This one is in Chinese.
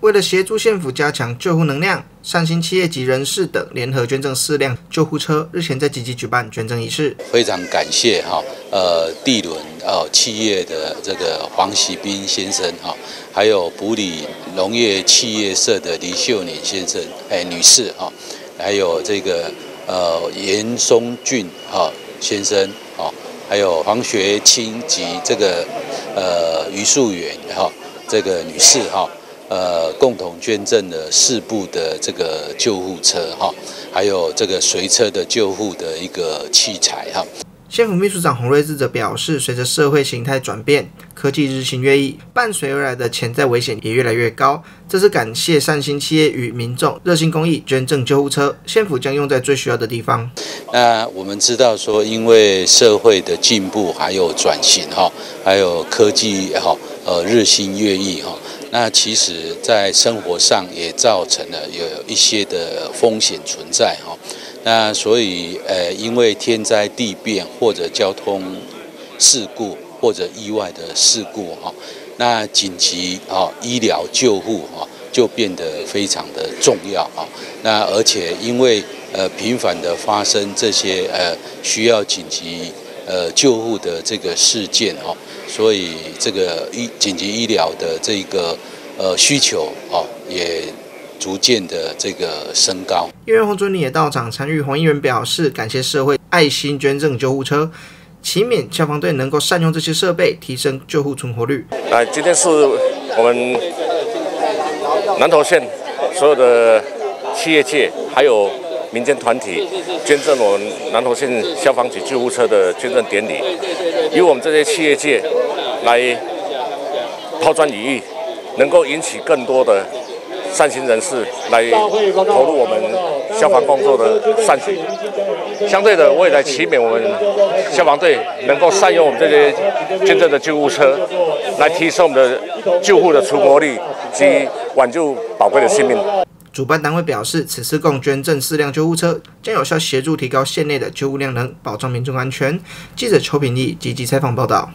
为了协助县府加强救护能量，善心企业及人士等联合捐赠四辆救护车，日前在积极举办捐赠仪式。非常感谢哈，呃，地轮哦企业的这个黄喜斌先生哈，还有埔里农业企业社的李秀年先生哎女士哈，还有这个呃严松俊哈先生哈，还有黄学清及这个呃余素媛哈这个女士哈。呃，共同捐赠了四部的这个救护车哈，还有这个随车的救护的一个器材哈。县府秘书长洪瑞智则表示，随着社会形态转变，科技日新月异，伴随而来的潜在危险也越来越高。这是感谢善心企业与民众热心公益捐赠救护车，县府将用在最需要的地方。那我们知道说，因为社会的进步还有转型哈，还有科技哈，呃，日新月异哈。那其实，在生活上也造成了有一些的风险存在哈。那所以，呃，因为天灾地变或者交通事故或者意外的事故哈，那紧急啊医疗救护啊就变得非常的重要啊。那而且因为呃频繁的发生这些呃需要紧急呃救护的这个事件哦。所以这个医紧急医疗的这个呃需求哦，也逐渐的这个升高。议员洪尊礼也到场参与，黄议员表示感谢社会爱心捐赠救护车，祈勉消防队能够善用这些设备，提升救护存活率。来，今天是我们南投县所有的企业界还有。民间团体捐赠我们南投县消防局救护车的捐赠典礼，由我们这些企业界来抛砖引玉，能够引起更多的善心人士来投入我们消防工作的善举。相对的，我也来祈勉我们消防队能够善用我们这些捐赠的救护车，来提升我们的救护的存活率及挽救宝贵的性命。主办单位表示，此次共捐赠四辆救护车，将有效协助提高县内的救护量能，保障民众安全。记者邱平义积极采访报道。